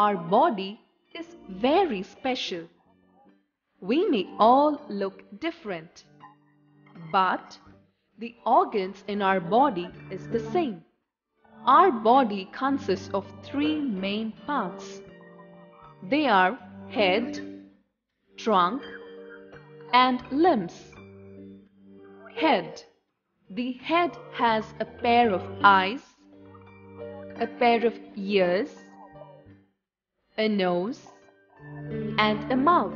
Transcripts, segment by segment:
Our body is very special. We may all look different, but the organs in our body is the same. Our body consists of three main parts. They are head, trunk and limbs. Head. The head has a pair of eyes, a pair of ears, a nose and a mouth.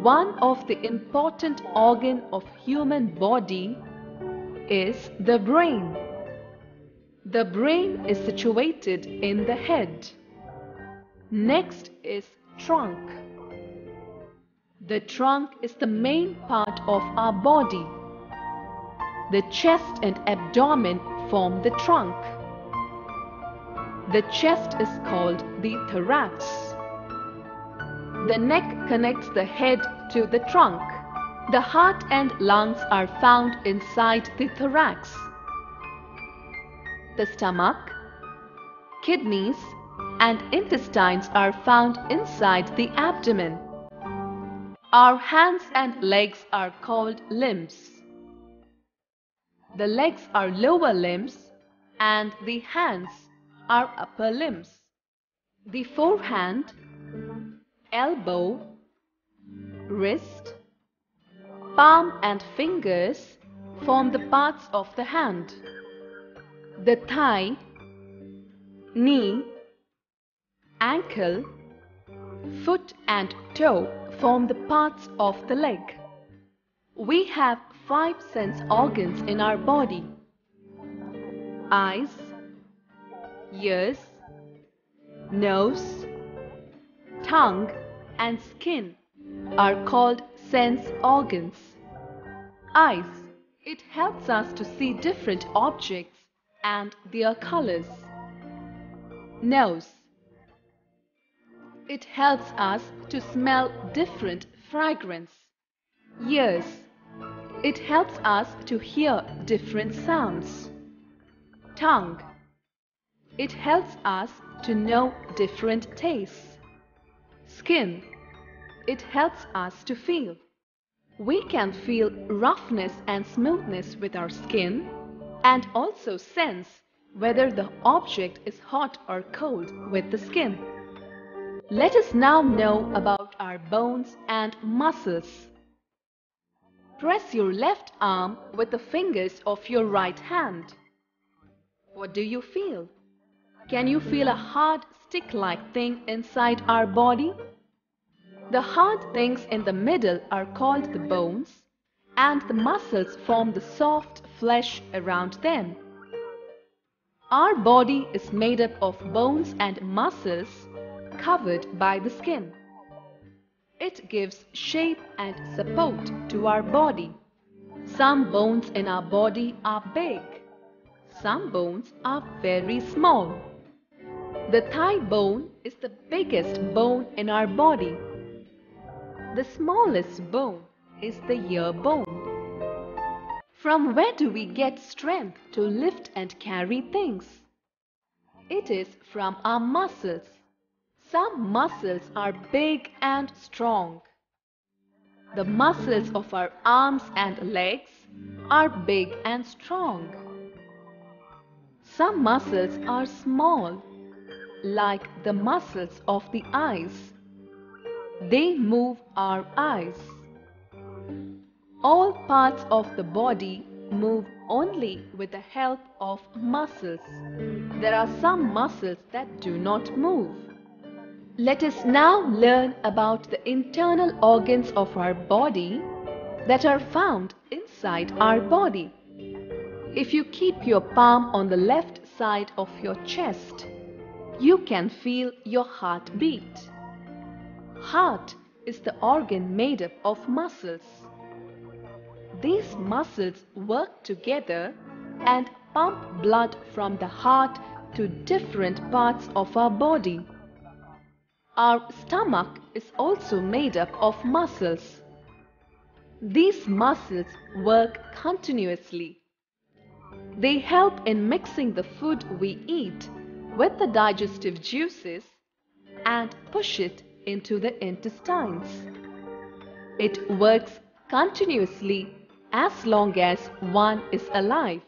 One of the important organ of human body is the brain. The brain is situated in the head. Next is trunk. The trunk is the main part of our body. The chest and abdomen form the trunk. The chest is called the thorax. The neck connects the head to the trunk. The heart and lungs are found inside the thorax. The stomach, kidneys and intestines are found inside the abdomen. Our hands and legs are called limbs. The legs are lower limbs and the hands are upper limbs. The forehand, elbow, wrist, palm and fingers form the parts of the hand. The thigh, knee, ankle, foot and toe form the parts of the leg. We have five sense organs in our body. Eyes, ears, nose, tongue and skin are called sense organs. Eyes. It helps us to see different objects and their colors. Nose. It helps us to smell different fragrance. Ears. It helps us to hear different sounds. Tongue. It helps us to know different tastes. Skin. It helps us to feel. We can feel roughness and smoothness with our skin and also sense whether the object is hot or cold with the skin. Let us now know about our bones and muscles. Press your left arm with the fingers of your right hand. What do you feel? Can you feel a hard stick-like thing inside our body? The hard things in the middle are called the bones and the muscles form the soft flesh around them. Our body is made up of bones and muscles covered by the skin. It gives shape and support to our body. Some bones in our body are big. Some bones are very small. The thigh bone is the biggest bone in our body. The smallest bone is the ear bone. From where do we get strength to lift and carry things? It is from our muscles. Some muscles are big and strong. The muscles of our arms and legs are big and strong. Some muscles are small, like the muscles of the eyes. They move our eyes. All parts of the body move only with the help of muscles. There are some muscles that do not move. Let us now learn about the internal organs of our body that are found inside our body. If you keep your palm on the left side of your chest, you can feel your heart beat. Heart is the organ made up of muscles. These muscles work together and pump blood from the heart to different parts of our body. Our stomach is also made up of muscles. These muscles work continuously. They help in mixing the food we eat with the digestive juices and push it into the intestines. It works continuously as long as one is alive.